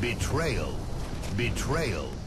Betrayal. Betrayal.